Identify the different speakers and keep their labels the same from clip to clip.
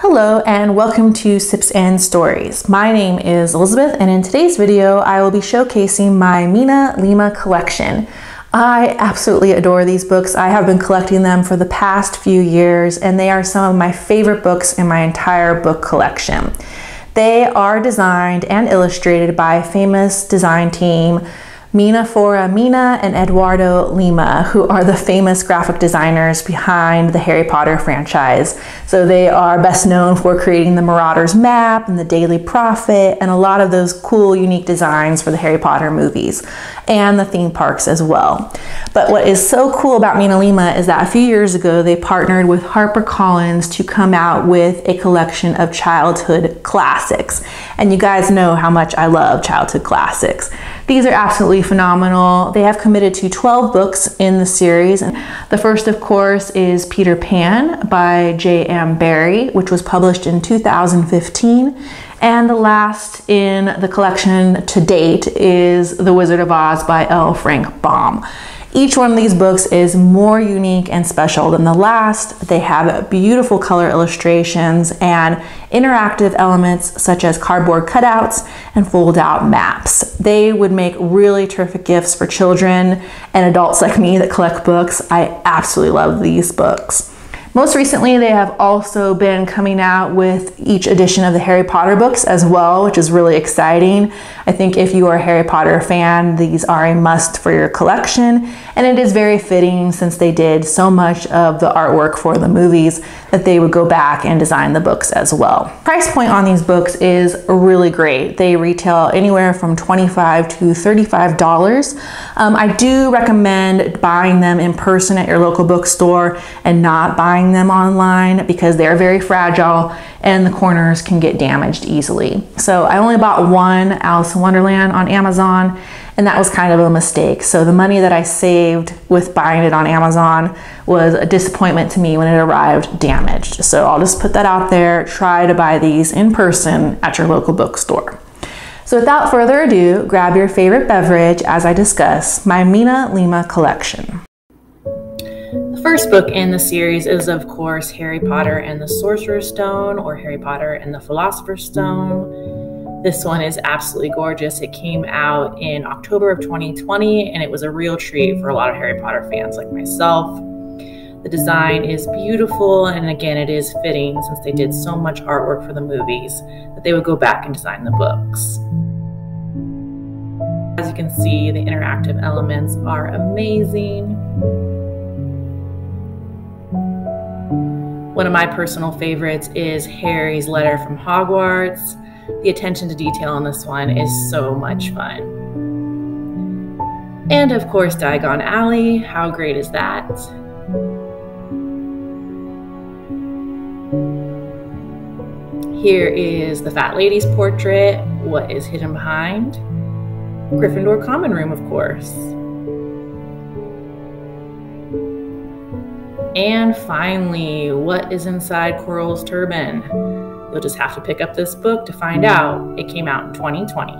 Speaker 1: Hello and welcome to Sips and Stories. My name is Elizabeth and in today's video I will be showcasing my Mina Lima collection. I absolutely adore these books. I have been collecting them for the past few years and they are some of my favorite books in my entire book collection. They are designed and illustrated by a famous design team Miraphora Mina and Eduardo Lima, who are the famous graphic designers behind the Harry Potter franchise. So they are best known for creating the Marauders map and the Daily Prophet and a lot of those cool, unique designs for the Harry Potter movies and the theme parks as well. But what is so cool about Mina Lima is that a few years ago they partnered with HarperCollins to come out with a collection of childhood classics. And you guys know how much I love childhood classics. These are absolutely phenomenal. They have committed to 12 books in the series. The first, of course, is Peter Pan by J.M. Barrie, which was published in 2015. And the last in the collection to date is The Wizard of Oz by L. Frank Baum. Each one of these books is more unique and special than the last. They have beautiful color illustrations and interactive elements such as cardboard cutouts and fold out maps. They would make really terrific gifts for children and adults like me that collect books. I absolutely love these books. Most recently, they have also been coming out with each edition of the Harry Potter books as well, which is really exciting. I think if you are a Harry Potter fan, these are a must for your collection, and it is very fitting since they did so much of the artwork for the movies that they would go back and design the books as well. Price point on these books is really great. They retail anywhere from 25 to $35. Um, I do recommend buying them in person at your local bookstore and not buying buying them online because they're very fragile and the corners can get damaged easily. So I only bought one Alice in Wonderland on Amazon and that was kind of a mistake. So the money that I saved with buying it on Amazon was a disappointment to me when it arrived damaged. So I'll just put that out there. Try to buy these in person at your local bookstore. So without further ado, grab your favorite beverage as I discuss my Mina Lima collection
Speaker 2: first book in the series is, of course, Harry Potter and the Sorcerer's Stone or Harry Potter and the Philosopher's Stone. This one is absolutely gorgeous. It came out in October of 2020 and it was a real treat for a lot of Harry Potter fans like myself. The design is beautiful and again, it is fitting since they did so much artwork for the movies that they would go back and design the books. As you can see, the interactive elements are amazing. One of my personal favorites is Harry's letter from Hogwarts. The attention to detail on this one is so much fun. And of course, Diagon Alley. How great is that? Here is the Fat Lady's portrait. What is hidden behind? Gryffindor Common Room, of course. And finally, what is inside Quirrell's turban? You'll just have to pick up this book to find out. It came out in 2020.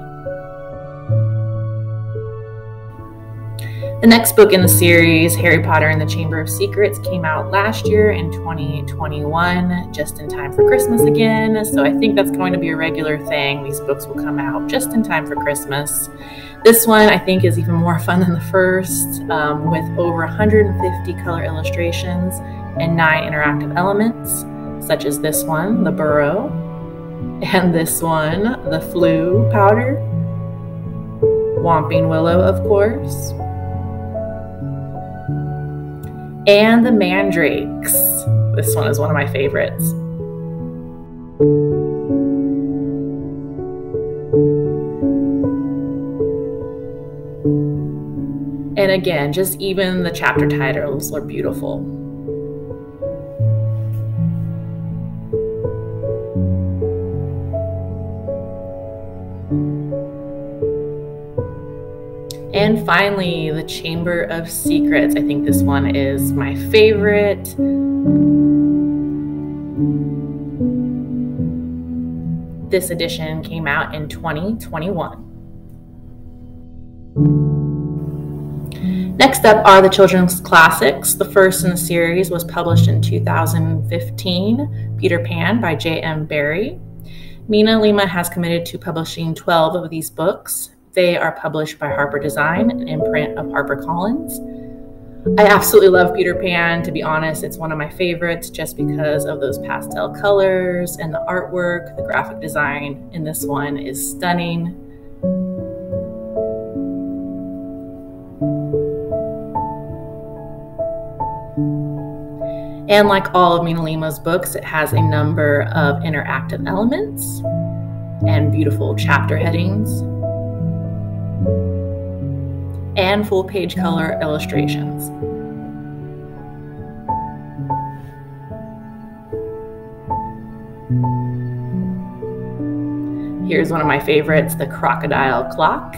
Speaker 2: The next book in the series, Harry Potter and the Chamber of Secrets, came out last year in 2021, just in time for Christmas again. So I think that's going to be a regular thing. These books will come out just in time for Christmas. This one I think is even more fun than the first, um, with over 150 color illustrations and nine interactive elements, such as this one, the burrow, and this one, the Floo powder, Whomping Willow, of course, and the mandrakes. This one is one of my favorites. Again, just even the chapter titles are beautiful. And finally, the Chamber of Secrets. I think this one is my favorite. This edition came out in 2021. Next up are the children's classics. The first in the series was published in 2015 Peter Pan by J.M. Barrie. Mina Lima has committed to publishing 12 of these books. They are published by Harper Design, an imprint of HarperCollins. I absolutely love Peter Pan. To be honest, it's one of my favorites just because of those pastel colors and the artwork. The graphic design in this one is stunning. And like all of Mina Lima's books, it has a number of interactive elements and beautiful chapter headings and full page color illustrations. Here's one of my favorites, the crocodile clock.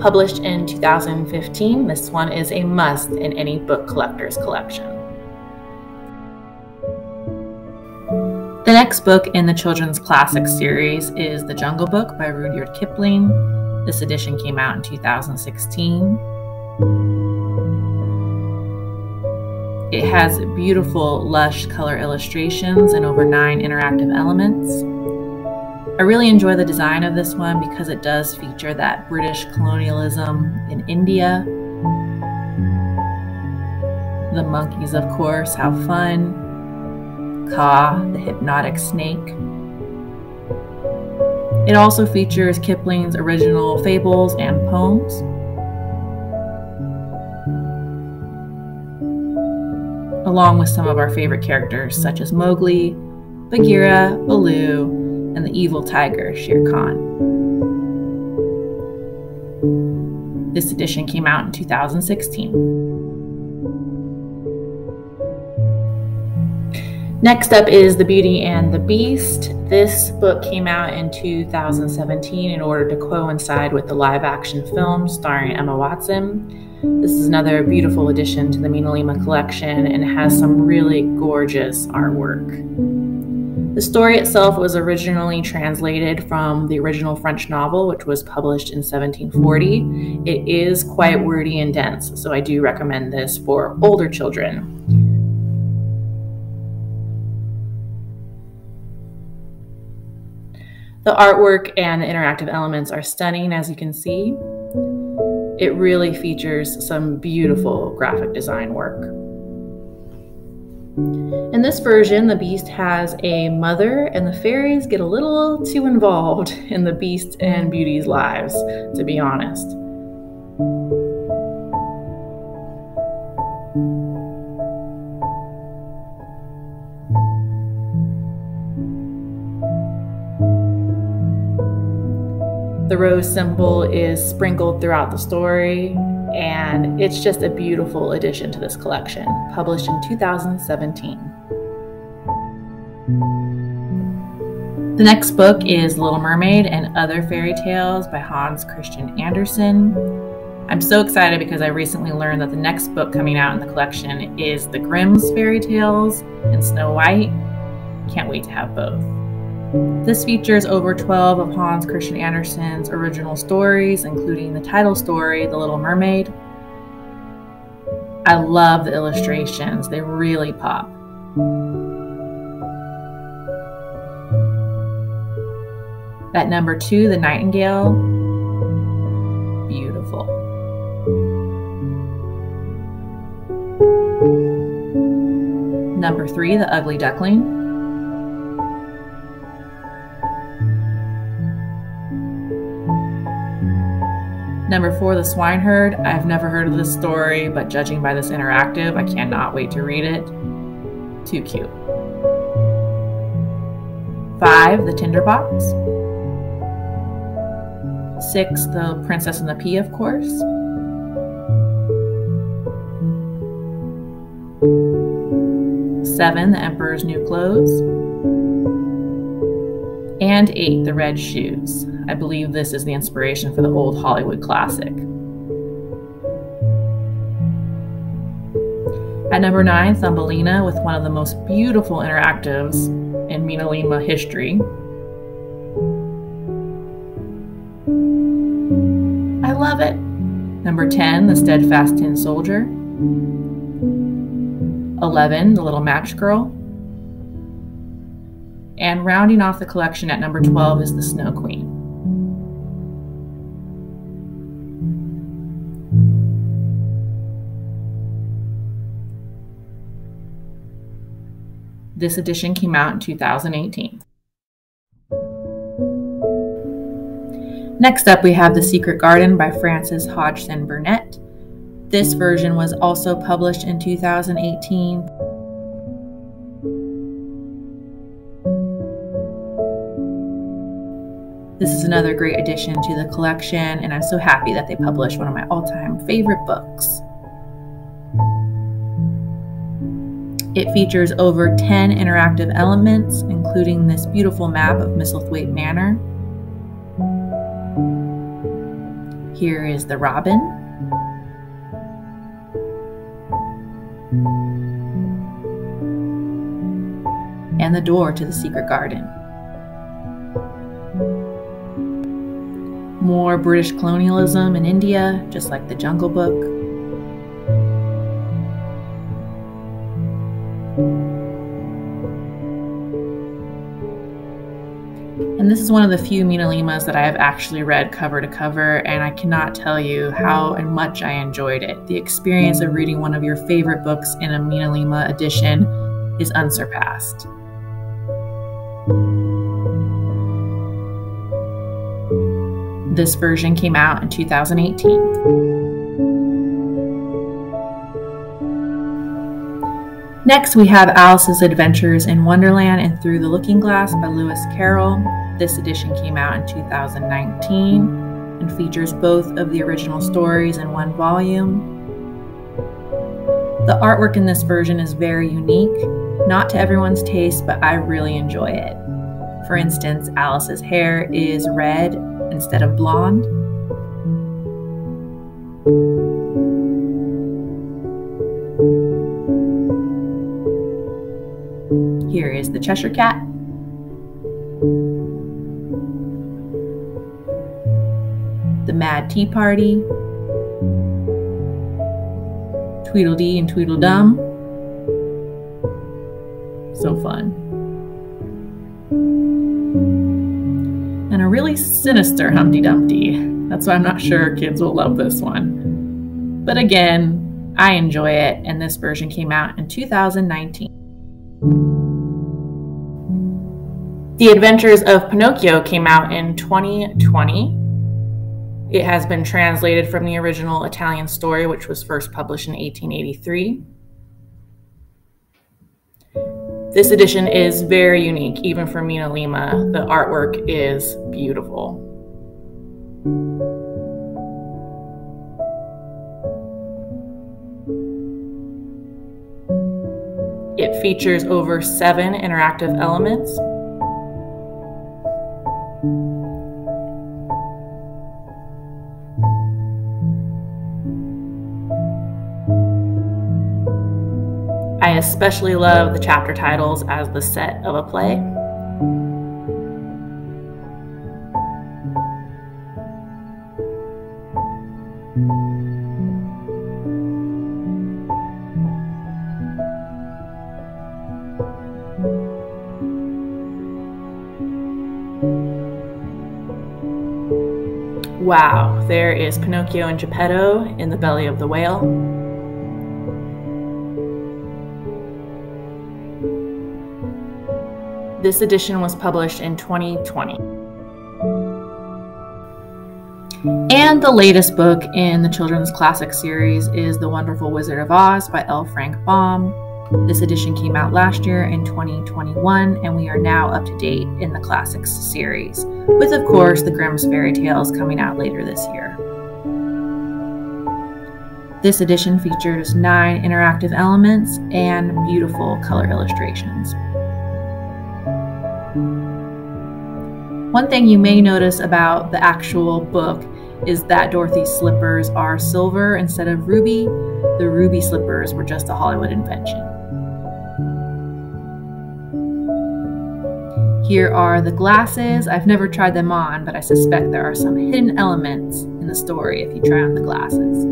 Speaker 2: Published in 2015, this one is a must in any book collector's collection. The next book in the Children's Classics series is The Jungle Book by Rudyard Kipling. This edition came out in 2016. It has beautiful, lush color illustrations and over nine interactive elements. I really enjoy the design of this one because it does feature that British colonialism in India. The monkeys, of course, have fun. Kaa, the hypnotic snake. It also features Kipling's original fables and poems. Along with some of our favorite characters such as Mowgli, Bagheera, Baloo, and the evil tiger, Shere Khan. This edition came out in 2016. Next up is The Beauty and the Beast. This book came out in 2017 in order to coincide with the live action film starring Emma Watson. This is another beautiful addition to the Mina Lima collection and has some really gorgeous artwork. The story itself was originally translated from the original French novel, which was published in 1740. It is quite wordy and dense, so I do recommend this for older children. The artwork and the interactive elements are stunning, as you can see. It really features some beautiful graphic design work. In this version, the beast has a mother, and the fairies get a little too involved in the beast and beauty's lives, to be honest. The rose symbol is sprinkled throughout the story, and it's just a beautiful addition to this collection, published in 2017. The next book is Little Mermaid and Other Fairy Tales by Hans Christian Andersen. I'm so excited because I recently learned that the next book coming out in the collection is The Grimm's Fairy Tales and Snow White. Can't wait to have both. This features over 12 of Hans Christian Andersen's original stories, including the title story, The Little Mermaid. I love the illustrations, they really pop. At number two, The Nightingale. Beautiful. Number three, The Ugly Duckling. Number four, The Swineherd. I've never heard of this story, but judging by this interactive, I cannot wait to read it. Too cute. Five, The Tinderbox. Six, The Princess and the Pea, of course. Seven, The Emperor's New Clothes. And eight, The Red Shoes. I believe this is the inspiration for the old Hollywood classic. At number nine, Thumbelina with one of the most beautiful interactives in Mina Lima history. Number 10, The Steadfast Tin Soldier. 11, The Little Match Girl. And rounding off the collection at number 12 is The Snow Queen. This edition came out in 2018. Next up, we have The Secret Garden by Frances Hodgson Burnett. This version was also published in 2018. This is another great addition to the collection, and I'm so happy that they published one of my all time favorite books. It features over 10 interactive elements, including this beautiful map of Misselthwaite Manor Here is the robin. And the door to the secret garden. More British colonialism in India, just like the Jungle Book. And this is one of the few Limas that I have actually read cover to cover, and I cannot tell you how and much I enjoyed it. The experience of reading one of your favorite books in a Lima edition is unsurpassed. This version came out in 2018. Next, we have Alice's Adventures in Wonderland and Through the Looking Glass by Lewis Carroll. This edition came out in 2019 and features both of the original stories in one volume. The artwork in this version is very unique, not to everyone's taste, but I really enjoy it. For instance, Alice's hair is red instead of blonde. Here is the Cheshire Cat. The Mad Tea Party, Tweedledee and Tweedledum. So fun. And a really sinister Humpty Dumpty. That's why I'm not sure kids will love this one. But again, I enjoy it, and this version came out in 2019. The Adventures of Pinocchio came out in 2020. It has been translated from the original Italian story, which was first published in 1883. This edition is very unique, even for Mina Lima. The artwork is beautiful. It features over seven interactive elements, I especially love the chapter titles as the set of a play. Wow, there is Pinocchio and Geppetto in the belly of the whale. This edition was published in 2020. And the latest book in the children's classic series is The Wonderful Wizard of Oz by L. Frank Baum. This edition came out last year in 2021, and we are now up to date in the classics series, with, of course, the Grimm's fairy tales coming out later this year. This edition features nine interactive elements and beautiful color illustrations. One thing you may notice about the actual book is that Dorothy's slippers are silver instead of ruby. The ruby slippers were just a Hollywood invention. Here are the glasses. I've never tried them on, but I suspect there are some hidden elements in the story if you try on the glasses.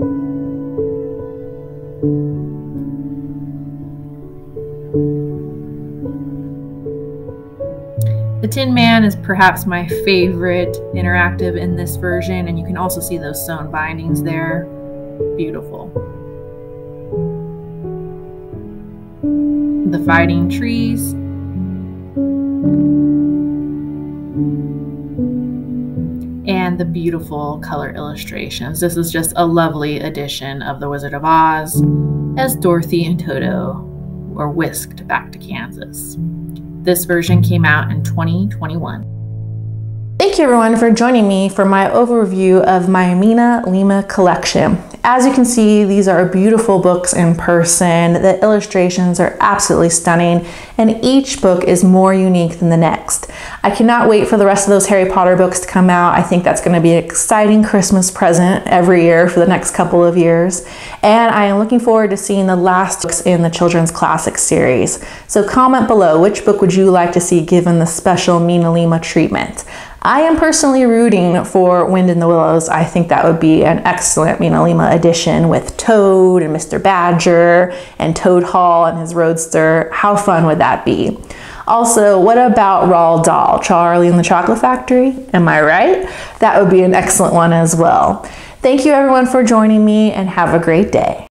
Speaker 2: The Tin Man is perhaps my favorite interactive in this version, and you can also see those sewn bindings there. Beautiful. The Fighting Trees. And the beautiful color illustrations. This is just a lovely edition of The Wizard of Oz as Dorothy and Toto were whisked back to Kansas. This version came out in 2021.
Speaker 1: Thank you everyone for joining me for my overview of my Mina Lima collection. As you can see, these are beautiful books in person. The illustrations are absolutely stunning, and each book is more unique than the next. I cannot wait for the rest of those Harry Potter books to come out. I think that's going to be an exciting Christmas present every year for the next couple of years. And I am looking forward to seeing the last books in the Children's Classics series. So comment below, which book would you like to see given the special Mina Lima treatment? I am personally rooting for Wind in the Willows. I think that would be an excellent Mina Lima edition with Toad and Mr. Badger and Toad Hall and his roadster. How fun would that be? Also, what about Roald Dahl, Charlie and the Chocolate Factory? Am I right? That would be an excellent one as well. Thank you everyone for joining me and have a great day.